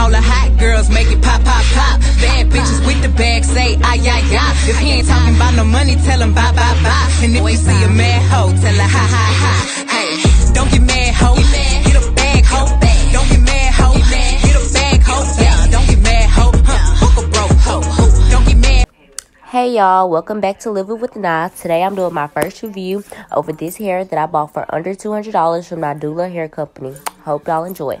All the hot girls make it pop, pop, pop. Bad bitches with the bag say, ay, ay, ay. If he ain't talking about no money, tell him bye, bye, bye. And if you see a mad hoe, tell her ha, ha, ha. Hey, don't get mad, hoe. Get a bag, hoe. Don't get mad, hoe. Get a bag, hoe. Don't get mad, hoe. Broke hoe. Don't get mad. Hey y'all, welcome back to Living with Nas. Today I'm doing my first review over this hair that I bought for under $200 from Nadula Hair Company. Hope y'all enjoy.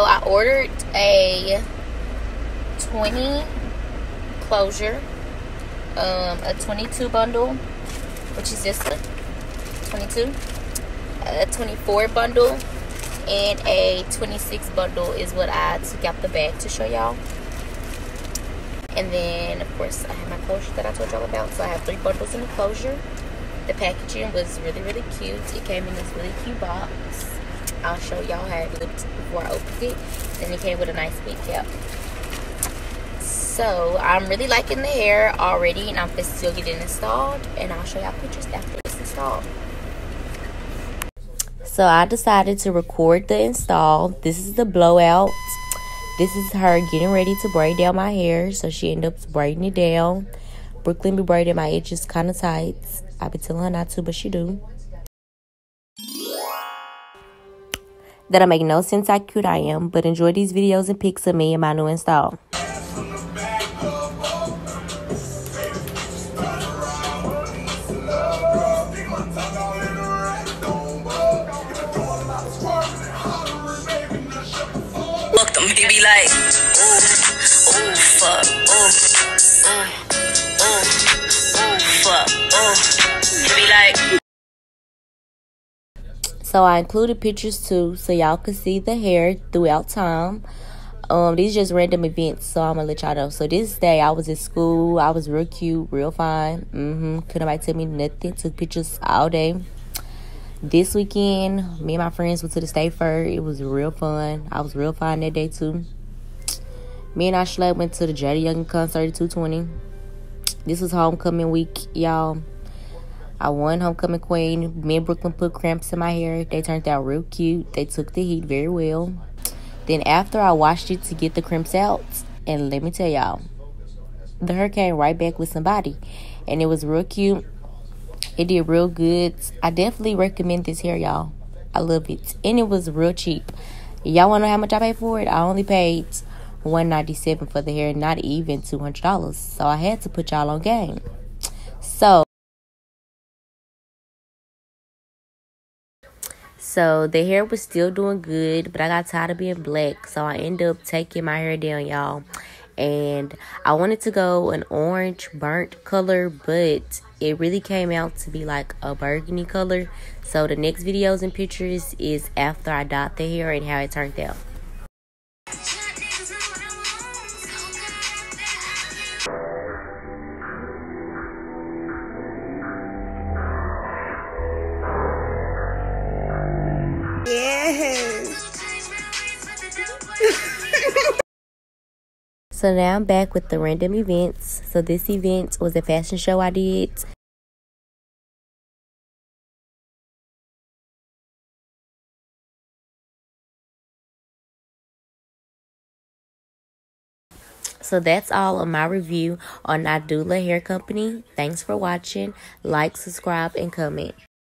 I ordered a 20 closure, um, a 22 bundle, which is this one, 22, a 24 bundle, and a 26 bundle is what I took out the bag to show y'all. And then, of course, I have my closure that I told y'all about. So I have three bundles in the closure. The packaging was really, really cute. It came in this really cute box. I'll show y'all how it looked before I opened it. And it came with a nice big cap. So I'm really liking the hair already, and I'm just still getting installed. And I'll show y'all pictures after it's installed. So I decided to record the install. This is the blowout. This is her getting ready to braid down my hair. So she ended up braiding it down. Brooklyn be braiding my edges kind of tight. I be telling her not to, but she do. That'll make no sense how cute I am, but enjoy these videos and pics of me and my new install. Be like, fuck, fuck, be like, So I included pictures too, so y'all could see the hair throughout time. Um, these just random events, so I'm gonna let y'all know. So this day I was at school, I was real cute, real fine. Mm-hmm. Couldn't nobody tell me nothing. Took pictures all day. This weekend, me and my friends went to the state fair. It was real fun. I was real fine that day too. Me and Ashley went to the Jada Young concert at 220. This was homecoming week, y'all. I won homecoming queen. Me and Brooklyn put crimps in my hair. They turned out real cute. They took the heat very well. Then after I washed it to get the crimps out, and let me tell y'all, the hair came right back with somebody, and it was real cute. It did real good. I definitely recommend this hair, y'all. I love it, and it was real cheap. Y'all wanna know how much I paid for it? I only paid one ninety seven for the hair, not even two hundred dollars. So I had to put y'all on game. So. So the hair was still doing good, but I got tired of being black. So I ended up taking my hair down, y'all. And I wanted to go an orange burnt color, but it really came out to be like a burgundy color. So the next videos and pictures is after I dyed the hair and how it turned out. So now I'm back with the random events. So this event was a fashion show I did. So that's all of my review on Nadula Hair Company. Thanks for watching. Like, subscribe, and comment.